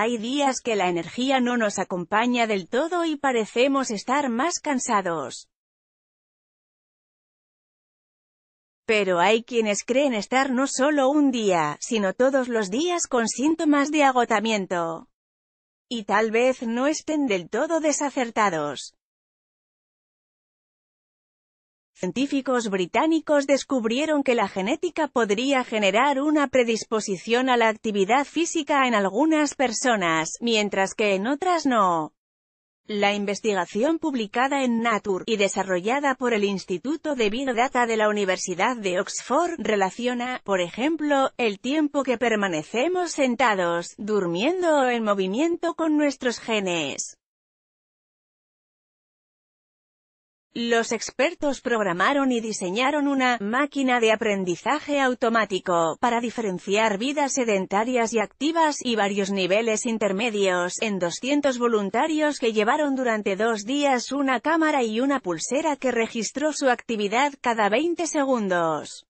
Hay días que la energía no nos acompaña del todo y parecemos estar más cansados. Pero hay quienes creen estar no solo un día, sino todos los días con síntomas de agotamiento. Y tal vez no estén del todo desacertados. Científicos británicos descubrieron que la genética podría generar una predisposición a la actividad física en algunas personas, mientras que en otras no. La investigación publicada en Nature, y desarrollada por el Instituto de Biodata de la Universidad de Oxford, relaciona, por ejemplo, el tiempo que permanecemos sentados, durmiendo o en movimiento con nuestros genes. Los expertos programaron y diseñaron una máquina de aprendizaje automático para diferenciar vidas sedentarias y activas y varios niveles intermedios en 200 voluntarios que llevaron durante dos días una cámara y una pulsera que registró su actividad cada 20 segundos.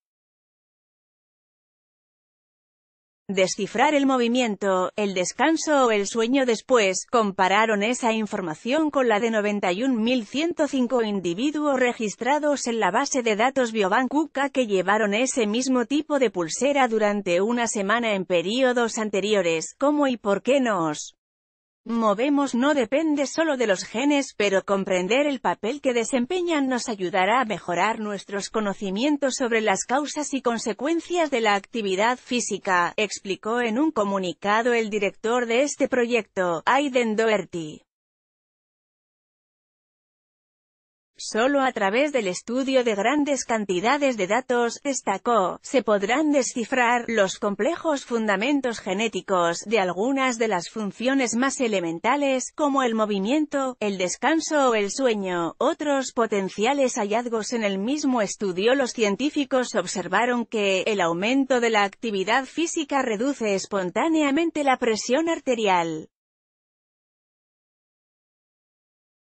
Descifrar el movimiento, el descanso o el sueño después, compararon esa información con la de 91.105 individuos registrados en la base de datos Biobank que llevaron ese mismo tipo de pulsera durante una semana en periodos anteriores, ¿cómo y por qué nos movemos no depende solo de los genes, pero comprender el papel que desempeñan nos ayudará a mejorar nuestros conocimientos sobre las causas y consecuencias de la actividad física, explicó en un comunicado el director de este proyecto, Aiden Doherty. Solo a través del estudio de grandes cantidades de datos, destacó, se podrán descifrar los complejos fundamentos genéticos de algunas de las funciones más elementales, como el movimiento, el descanso o el sueño. Otros potenciales hallazgos en el mismo estudio los científicos observaron que, el aumento de la actividad física reduce espontáneamente la presión arterial.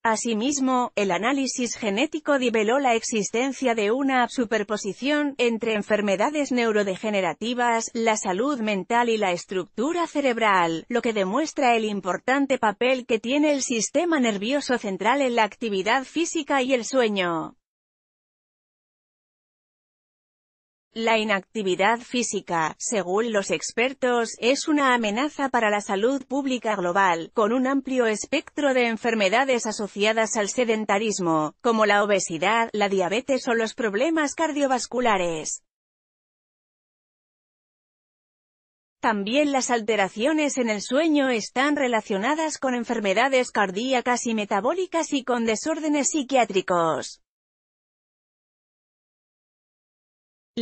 Asimismo, el análisis genético develó la existencia de una superposición entre enfermedades neurodegenerativas, la salud mental y la estructura cerebral, lo que demuestra el importante papel que tiene el sistema nervioso central en la actividad física y el sueño. La inactividad física, según los expertos, es una amenaza para la salud pública global, con un amplio espectro de enfermedades asociadas al sedentarismo, como la obesidad, la diabetes o los problemas cardiovasculares. También las alteraciones en el sueño están relacionadas con enfermedades cardíacas y metabólicas y con desórdenes psiquiátricos.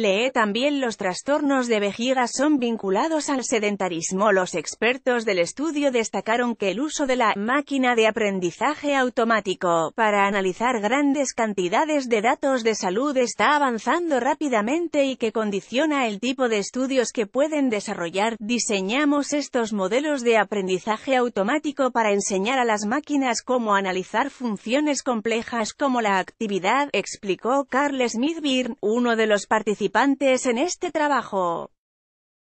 Lee también los trastornos de vejiga son vinculados al sedentarismo. Los expertos del estudio destacaron que el uso de la máquina de aprendizaje automático para analizar grandes cantidades de datos de salud está avanzando rápidamente y que condiciona el tipo de estudios que pueden desarrollar. Diseñamos estos modelos de aprendizaje automático para enseñar a las máquinas cómo analizar funciones complejas como la actividad, explicó Carl Smith Byrne, uno de los participantes participantes en este trabajo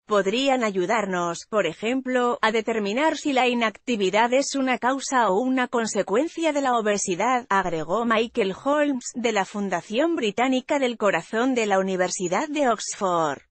podrían ayudarnos, por ejemplo, a determinar si la inactividad es una causa o una consecuencia de la obesidad, agregó Michael Holmes, de la Fundación Británica del Corazón de la Universidad de Oxford.